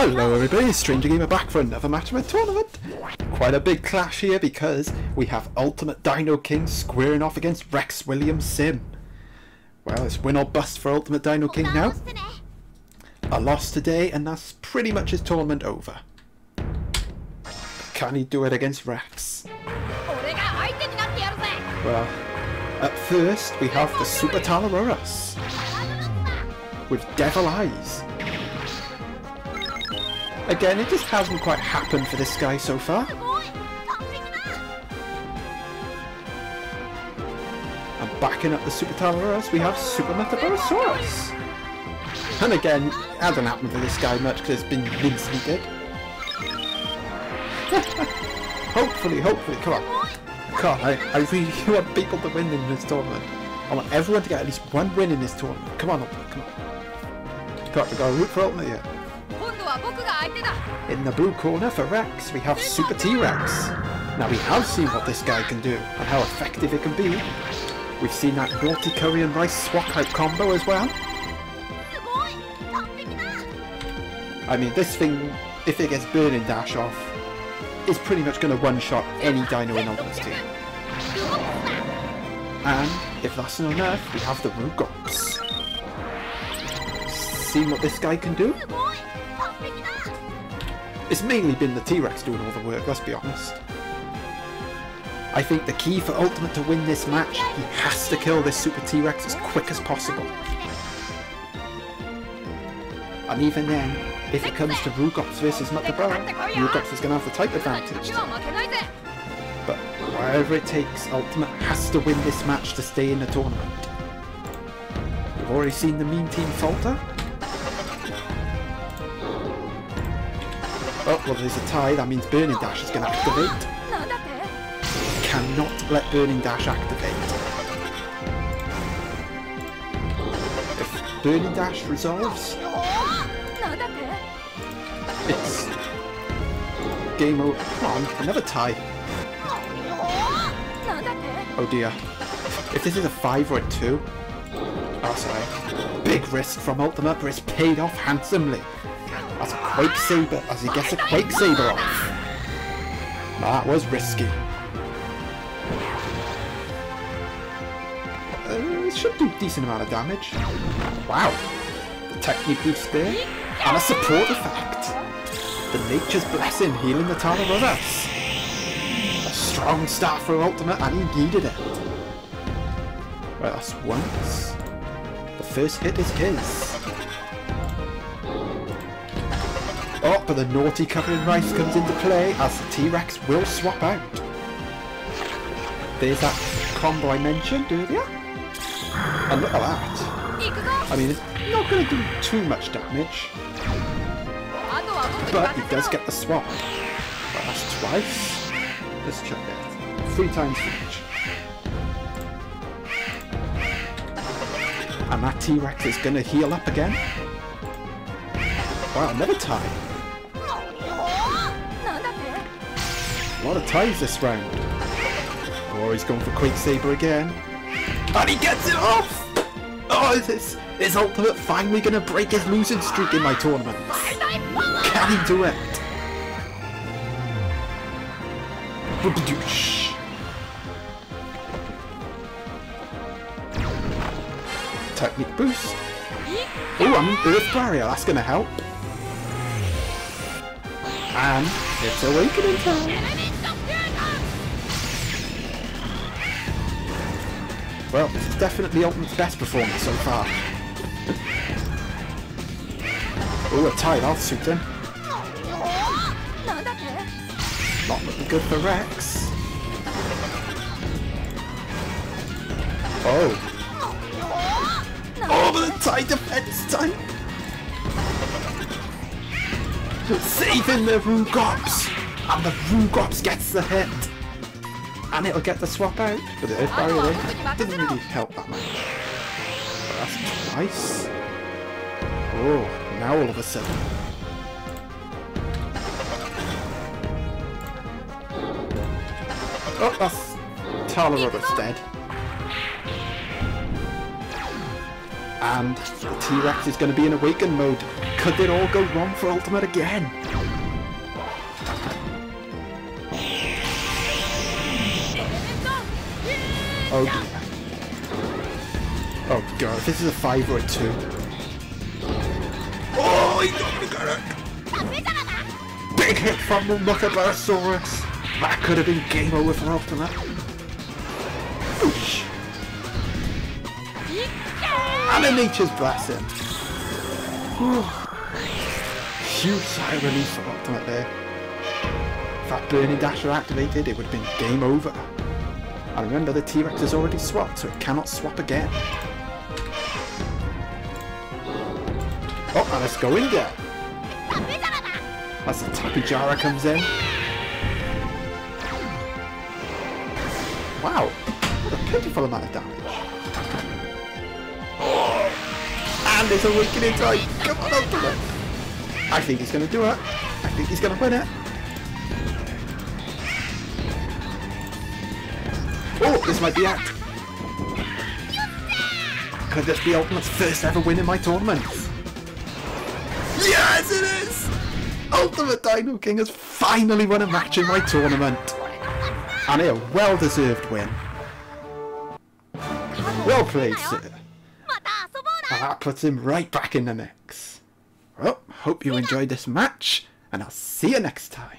Hello everybody, Stranger Gamer back for another match of my tournament. Quite a big clash here because we have Ultimate Dino King squaring off against Rex Williams Sim. Well, it's win or bust for Ultimate Dino King now. A loss today and that's pretty much his tournament over. Can he do it against Rex? Well, at first we have the Super Talarurus with Devil Eyes. Again, it just hasn't quite happened for this guy so far. And backing up the Super Talarurus, we have Super Muttaburrasaurus. And again, hasn't happened for this guy much because it's been did. hopefully, hopefully, come on. Come on, I, I really want people to win in this tournament. I want everyone to get at least one win in this tournament. Come on, Ultimate, come on. Got to go root for Ultimate here. In the blue corner for Rex, we have Super T-Rex. Now we have seen what this guy can do and how effective it can be. We've seen that naughty curry and rice swap out combo as well. I mean, this thing, if it gets Burning Dash off, is pretty much going to one-shot any dino in Ultimate's team. And, if that's not enough, we have the Rugops. Seen what this guy can do? It's mainly been the T-Rex doing all the work, let's be honest. I think the key for Ultimate to win this match, he has to kill this Super T-Rex as quick as possible. And even then, if it comes to Rugops versus Mutabara, Rugops is going to have the type advantage. But whatever it takes, Ultimate has to win this match to stay in the tournament. We've already seen the Mean Team falter, Oh, well there's a tie, that means Burning Dash is going to activate. Cannot let Burning Dash activate. If Burning Dash resolves, it's game over. Come on, another tie. Oh dear. If this is a 5 or a 2, oh sorry. Big risk from Ultimate, but it's paid off handsomely. That's a Quake Saber as he gets a Quake Saber off. That was risky. Uh, it should do a decent amount of damage. Wow. The technique boost there. And a support effect. The Nature's Blessing healing the Talarurus. A strong start for Ultimate and he needed it. Right, that's once. The first hit is his. Oh, but the naughty covering rice comes into play as the T-Rex will swap out. There's that combo I mentioned earlier. And look at that. I mean, it's not going to do too much damage. But it does get the swap. Well, that's twice. Let's check it. Three times each. And that T-Rex is going to heal up again. Wow, another tie. A lot of ties this round. Oh, he's going for Quake Saber again. And he gets it off! Oh, is this is Ultimate finally going to break his losing streak in my tournament? Can he do it? Technique boost. Oh, I'm Earth Barrier, that's going to help. And it's Awakening time! Well, is definitely Ultimate's best performance so far. Oh, a tie, that'll suit him. Not looking good for Rex. Oh. Oh, but the tie defense type! Saving the Rugops! And the Rugops gets the hit! And it'll get the swap out. But the Earth Barrier there doesn't really help that much. But that's twice. Oh, now all of a sudden. Oh, that's Tala Robert's dead. And the T-Rex is going to be in awakened mode. Could it all go wrong for Ultimate again? Oh. Oh god, this is a 5 or a 2. Oh, he's not gonna get it! Big hit from the Muttaburrasaurus! That could have been game over for Ultimate. Oosh. And a Nature's Blessing. Huge sigh of relief for Ultimate there. If that Burning Dasher activated, it would have been game over. And remember, the T-Rex is already swapped, so it cannot swap again. Oh, and let's go in there. As the Tapejara comes in. Wow, what a pitiful amount of damage. And it's awakening time. Come on, Ultimate. I think he's going to do it. I think he's going to win it. Oh, this might be it. Could this be Ultimate's first ever win in my tournament? Yes, it is! Ultimate Dino King has finally won a match in my tournament. And a well-deserved win. Well played, sir. And that puts him right back in the mix. Well, hope you enjoyed this match, and I'll see you next time.